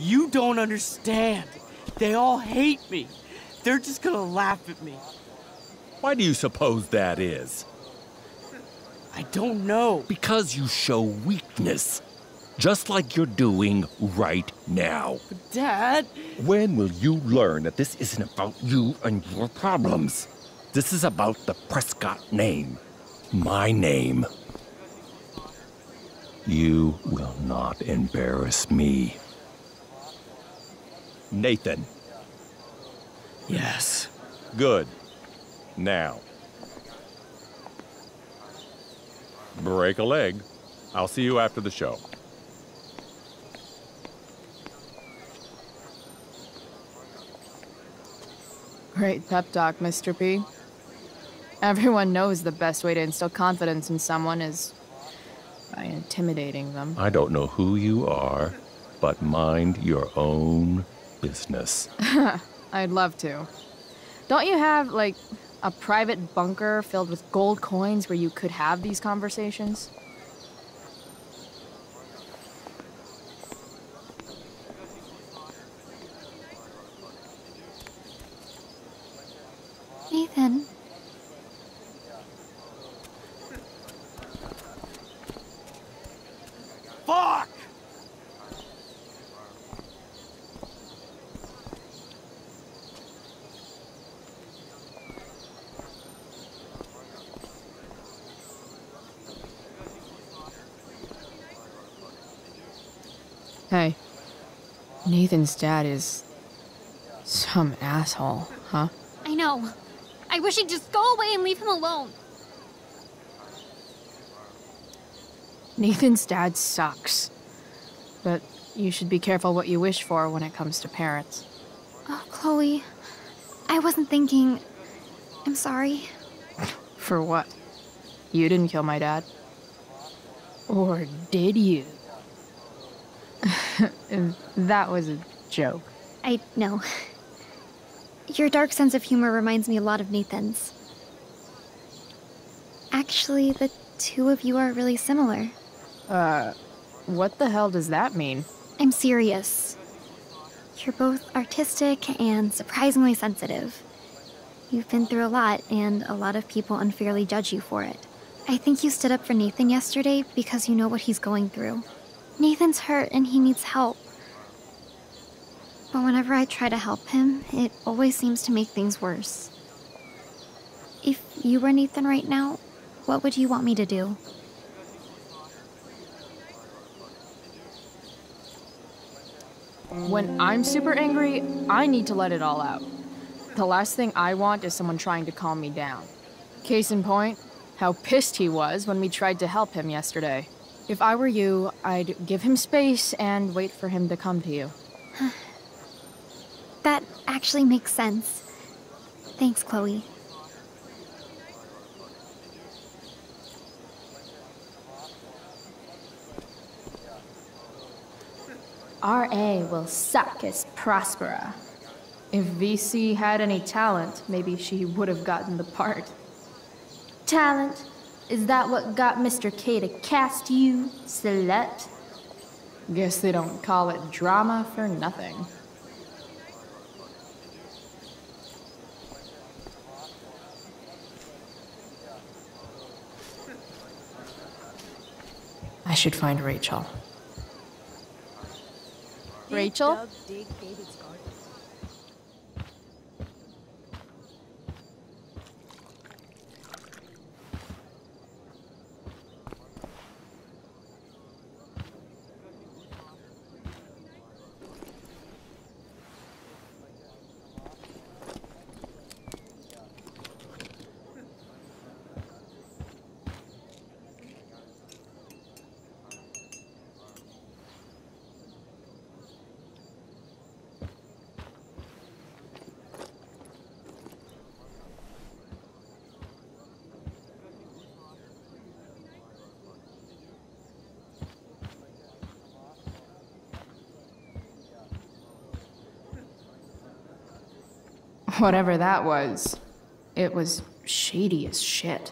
You don't understand. They all hate me. They're just gonna laugh at me. Why do you suppose that is? I don't know. Because you show weakness. Just like you're doing right now. But Dad. When will you learn that this isn't about you and your problems? This is about the Prescott name. My name. You will not embarrass me. Nathan. Yes. Good. Now. Break a leg. I'll see you after the show. Great pep talk, Mr. P. Everyone knows the best way to instill confidence in someone is by intimidating them. I don't know who you are, but mind your own business. I'd love to. Don't you have, like, a private bunker filled with gold coins where you could have these conversations? Nathan. Fuck! Hey. Nathan's dad is. some asshole, huh? I know. I wish he'd just go away and leave him alone. Nathan's dad sucks. But you should be careful what you wish for when it comes to parents. Oh, Chloe. I wasn't thinking. I'm sorry. For what? You didn't kill my dad. Or did you? that was a joke. I know. Your dark sense of humor reminds me a lot of Nathan's. Actually, the two of you are really similar. Uh, what the hell does that mean? I'm serious. You're both artistic and surprisingly sensitive. You've been through a lot, and a lot of people unfairly judge you for it. I think you stood up for Nathan yesterday because you know what he's going through. Nathan's hurt and he needs help. But whenever I try to help him, it always seems to make things worse. If you were Nathan right now, what would you want me to do? When I'm super angry, I need to let it all out. The last thing I want is someone trying to calm me down. Case in point, how pissed he was when we tried to help him yesterday. If I were you, I'd give him space and wait for him to come to you. That actually makes sense. Thanks, Chloe. RA will suck as Prospera. If VC had any talent, maybe she would have gotten the part. Talent? Is that what got Mr. K to cast you, slut? Guess they don't call it drama for nothing. I should find Rachel. Rachel? Whatever that was, it was shady as shit.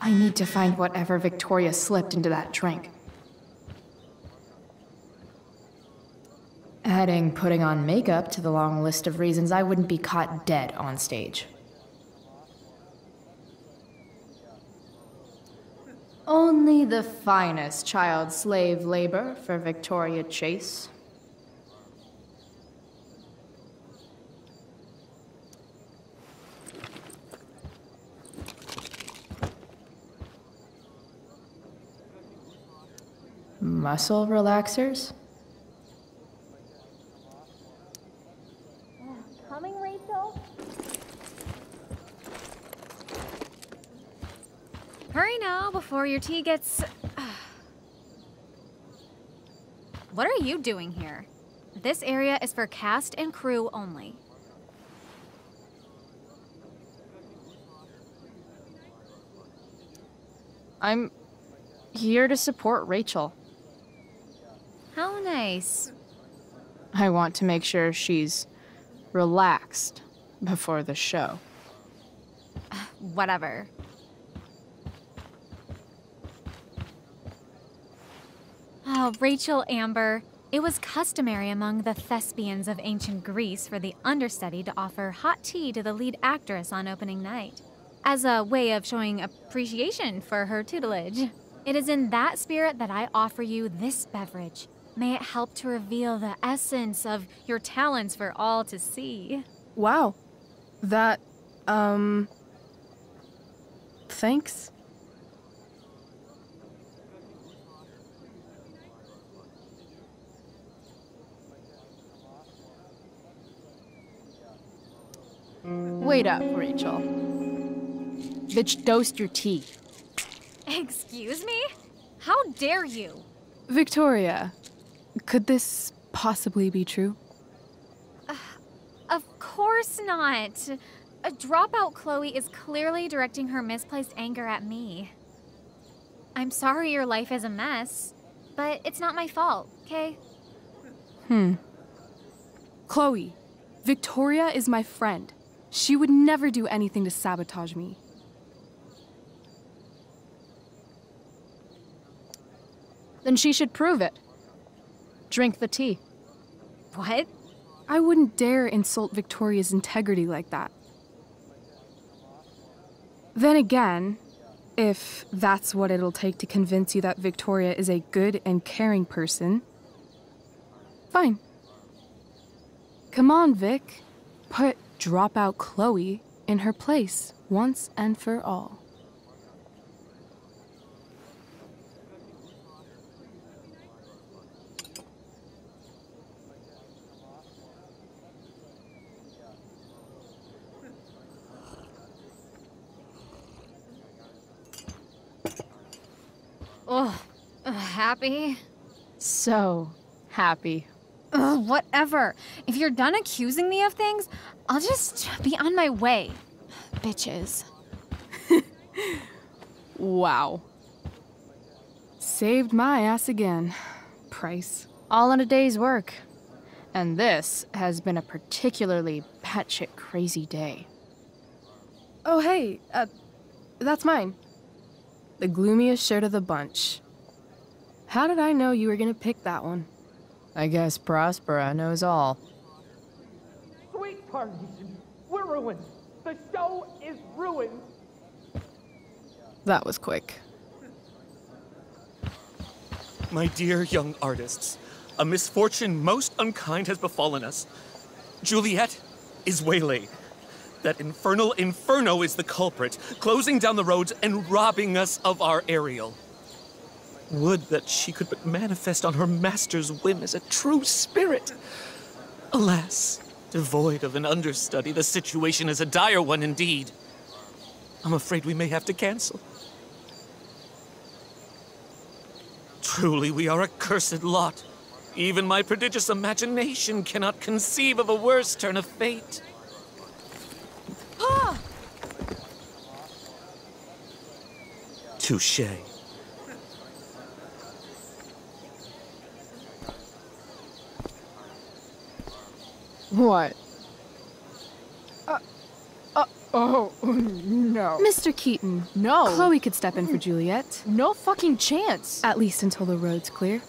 I need to find whatever Victoria slipped into that drink. Adding putting on makeup to the long list of reasons I wouldn't be caught dead on stage. Only the finest child slave labor for Victoria Chase. Muscle relaxers? Coming, Rachel? Hurry now before your tea gets. what are you doing here? This area is for cast and crew only. I'm here to support Rachel. Nice. I want to make sure she's relaxed before the show. Whatever. Oh, Rachel Amber. It was customary among the thespians of ancient Greece for the understudy to offer hot tea to the lead actress on opening night, as a way of showing appreciation for her tutelage. It is in that spirit that I offer you this beverage. May it help to reveal the essence of your talents for all to see. Wow. That, um. Thanks. Wait up, Rachel. Bitch, dosed your tea. Excuse me? How dare you? Victoria, could this possibly be true? Of course not. A dropout Chloe is clearly directing her misplaced anger at me. I'm sorry your life is a mess, but it's not my fault, okay? Hmm. Chloe, Victoria is my friend. She would never do anything to sabotage me. Then she should prove it. Drink the tea. What? I wouldn't dare insult Victoria's integrity like that. Then again, if that's what it'll take to convince you that Victoria is a good and caring person, fine. Come on, Vic. Put dropout Chloe in her place once and for all. Ugh. Ugh, happy? So happy. Ugh, whatever. If you're done accusing me of things, I'll just be on my way. Bitches. Wow. Saved my ass again. Price. All in a day's work. And this has been a particularly batshit crazy day. Oh, hey, uh, that's mine. The gloomiest shirt of the bunch. How did I know you were gonna pick that one? I guess Prospera knows all. Sweet Carnation, we're ruined. The show is ruined. That was quick. My dear young artists, a misfortune most unkind has befallen us. Juliet is waylaid. That infernal inferno is the culprit, closing down the roads and robbing us of our Ariel. Would that she could but manifest on her master's whim as a true spirit. Alas, devoid of an understudy, the situation is a dire one indeed. I'm afraid we may have to cancel. Truly, we are a cursed lot. Even my prodigious imagination cannot conceive of a worse turn of fate. Touche. What? Uh, uh, oh, no. Mr. Keaton, No. Chloe could step in for Juliet. No fucking chance. At least until the road's clear.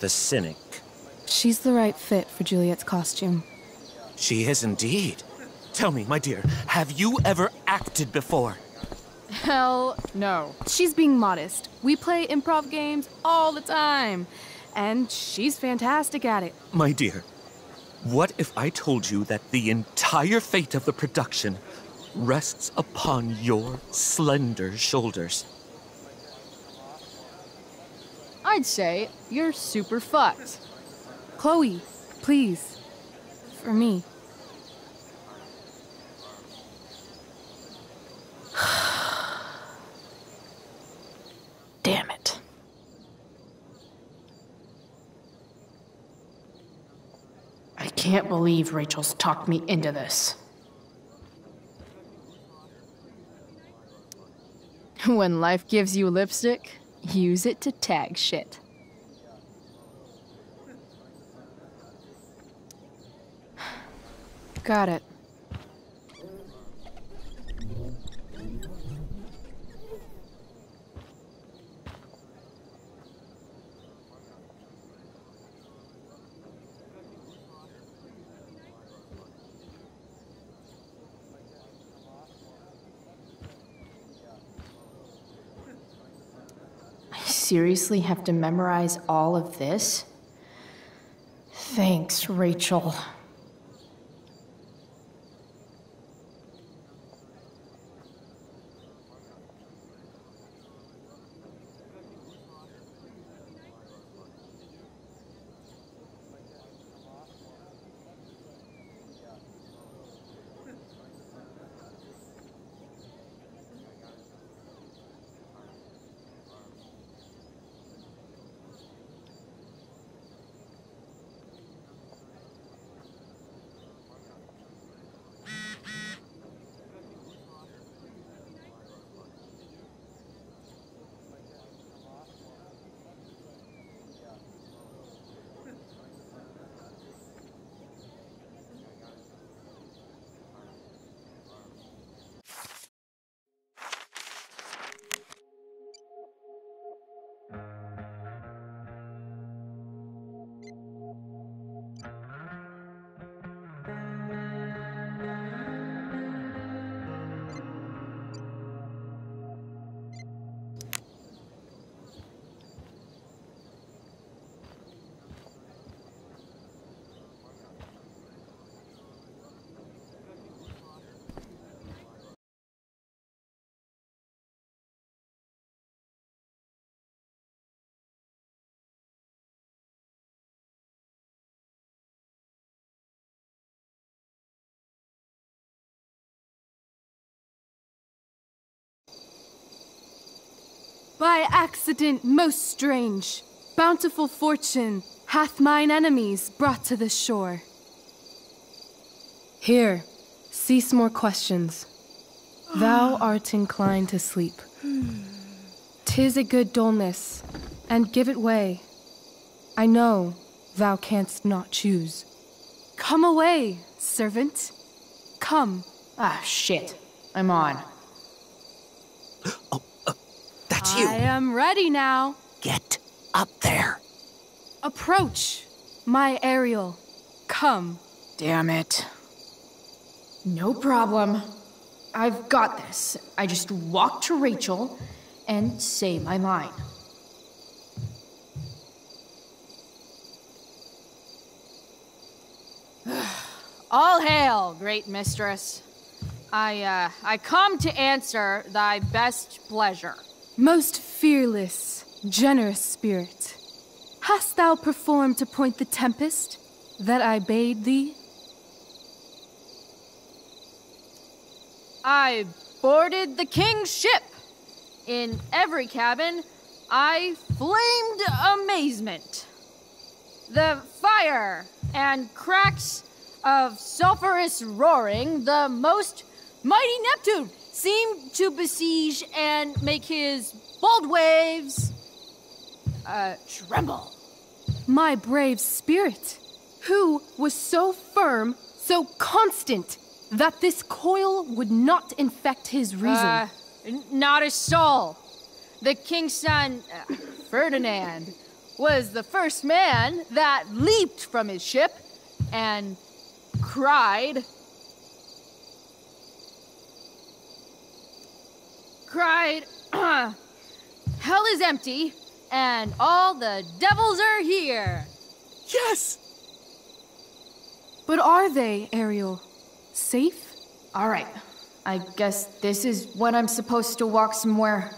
The cynic She's the right fit for Juliet's costume. She is indeed. Tell me, my dear, have you ever acted before? Hell no. She's being modest. We play improv games all the time, and she's fantastic at it. My dear, what if I told you that the entire fate of the production rests upon your slender shoulders? I'd say you're super fucked. Chloe, please. For me. Can't believe Rachel's talked me into this. When life gives you lipstick, use it to tag shit. Got it. Seriously have to memorize all of this? Thanks, Rachel. By accident most strange, bountiful fortune hath mine enemies brought to this shore. Here, cease more questions. Thou art inclined to sleep. Tis a good dullness, and give it way. I know thou canst not choose. Come away, servant. Come. Ah, shit. I'm on. That's you. I am ready now. Get up there. Approach, my Ariel. Come. Damn it. No problem. I've got this. I just walk to Rachel and say my line. All hail, great mistress. I, uh, I come to answer thy best pleasure. Most fearless, generous spirit, hast thou performed to point the tempest that I bade thee? I boarded the king's ship. In every cabin, I flamed amazement. The fire and cracks of sulphurous roaring, the most mighty Neptune seemed to besiege and make his bold waves uh, tremble. My brave spirit, who was so firm, so constant, that this coil would not infect his reason. Uh, not a soul. The king's son, uh, Ferdinand, was the first man that leaped from his ship and cried. Cried, Hell is empty, and all the devils are here. Yes! But are they, Ariel? Safe? All right. I guess this is when I'm supposed to walk somewhere.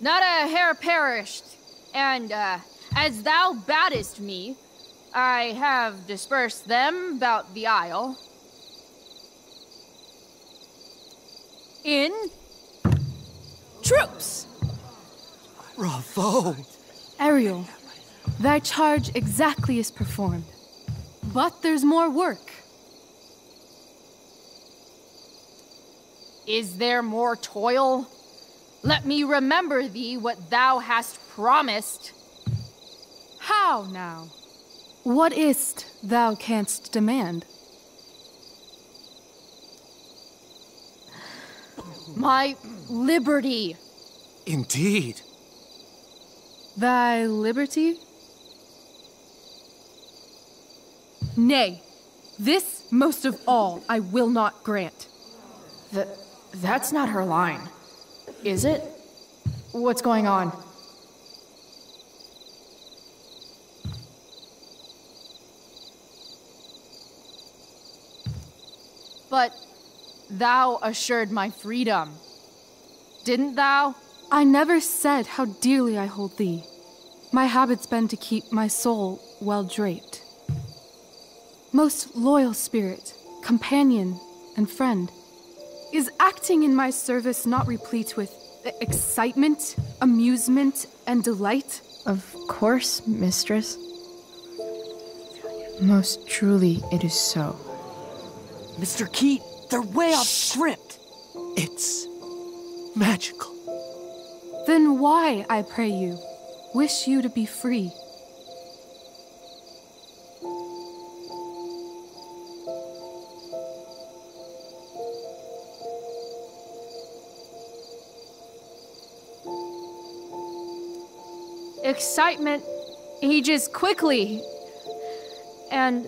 Not a hair perished, and uh, as thou battest me, I have dispersed them about the isle. In troops. Bravo! Ariel, thy charge exactly is performed. But there's more work. Is there more toil? Let me remember thee what thou hast promised. How now? What is't thou canst demand? My liberty. Indeed. Thy liberty? Nay, this most of all I will not grant. Th- that's not her line. Is it? What's going on? But thou assured my freedom. Didn't thou? I never said how dearly I hold thee. My habit's been to keep my soul well draped. Most loyal spirit, companion, and friend, is acting in my service not replete with excitement, amusement, and delight? Of course, mistress. Most truly, it is so. Mr. Keat, they're way off script. It's magical. Then why, I pray you, wish you to be free? Excitement ages quickly. And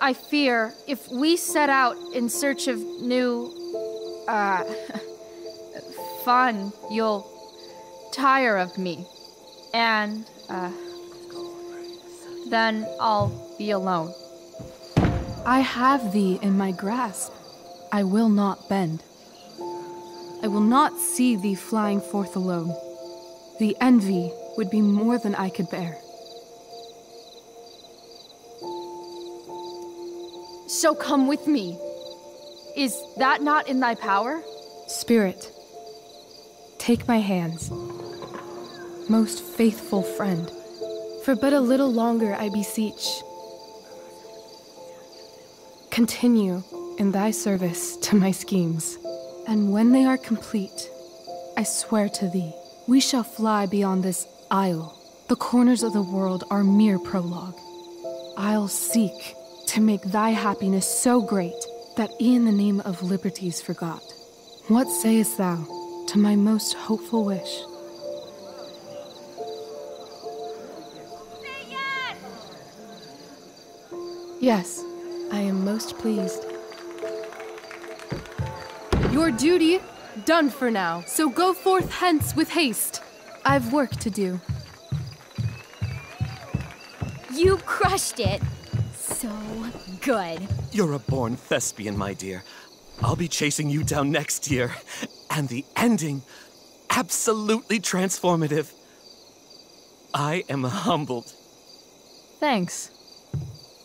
I fear if we set out in search of new, uh, fun, you'll tire of me. And, uh, then I'll be alone. I have thee in my grasp. I will not bend. I will not see thee flying forth alone. The envy would be more than I could bear. So come with me. Is that not in thy power? Spirit, take my hands. Most faithful friend, for but a little longer I beseech. Continue in thy service to my schemes, and when they are complete, I swear to thee, we shall fly beyond this isle. The corners of the world are mere prologue. I'll seek to make thy happiness so great that e'en the name of liberty's forgot. What sayest thou to my most hopeful wish? Yes! Yes, I am most pleased. Your duty done for now, so go forth hence with haste. I've work to do. You crushed it. So good. You're a born thespian, my dear. I'll be chasing you down next year. And the ending, absolutely transformative. I am humbled. Thanks.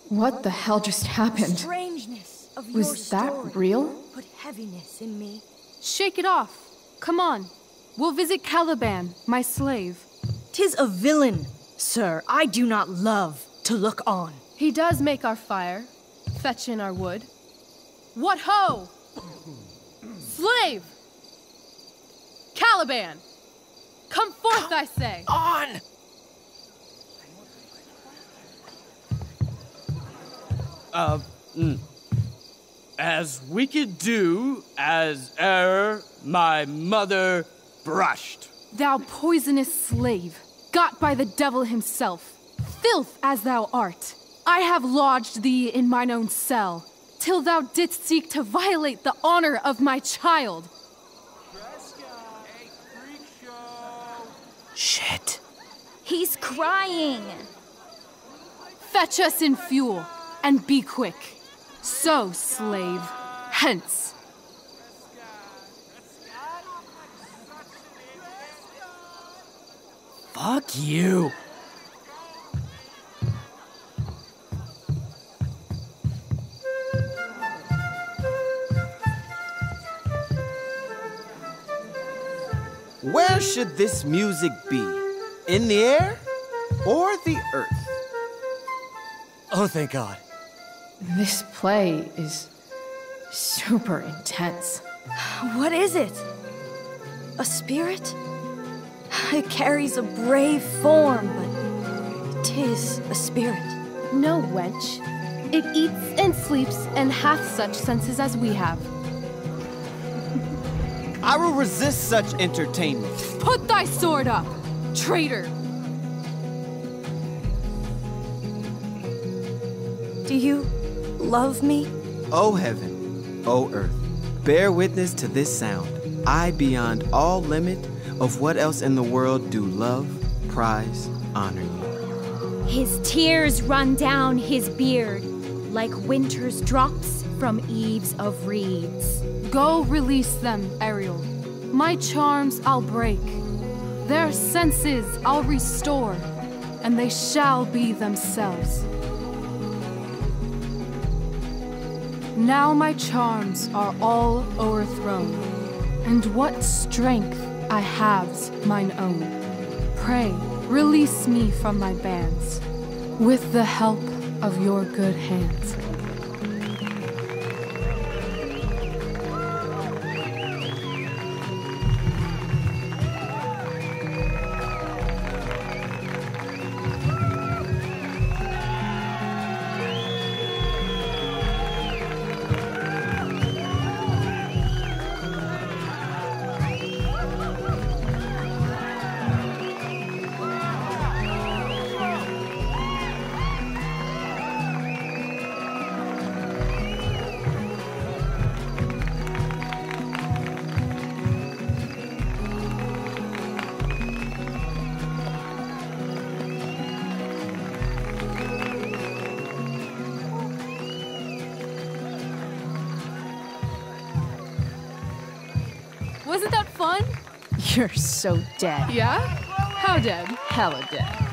What the hell just happened? Strangeness of your Was that story real? Put heaviness in me. Shake it off. Come on. We'll visit Caliban, my slave. Tis a villain, sir. I do not love to look on. He does make our fire, fetch in our wood. What ho! Slave! Caliban! Come forth, I say! On! uh, mm, as we could do as e'er my mother brushed. Thou poisonous slave, got by the devil himself, filth as thou art, I have lodged thee in mine own cell, till thou didst seek to violate the honor of my child. Shit. He's crying. Fetch us in fuel, and be quick. So, slave, hence. Fuck you. Where should this music be? In the air or the earth? Oh, thank God. This play is super intense. What is it? A spirit? It carries a brave form, but it is a spirit. No, wench. It eats and sleeps and hath such senses as we have. I will resist such entertainment. Put thy sword up, traitor! Do you love me? O heaven, O earth, bear witness to this sound. I, beyond all limit of what else in the world do love, prize, honor you. His tears run down his beard like winter's drops from eaves of reeds. Go release them, Ariel. My charms I'll break. Their senses I'll restore, and they shall be themselves. Now my charms are all o'erthrown, and what strength I have's mine own. Pray, release me from my bands, with the help of your good hands. Wasn't that fun? You're so dead. Yeah? How dead? Hella dead.